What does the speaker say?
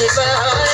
Shiva.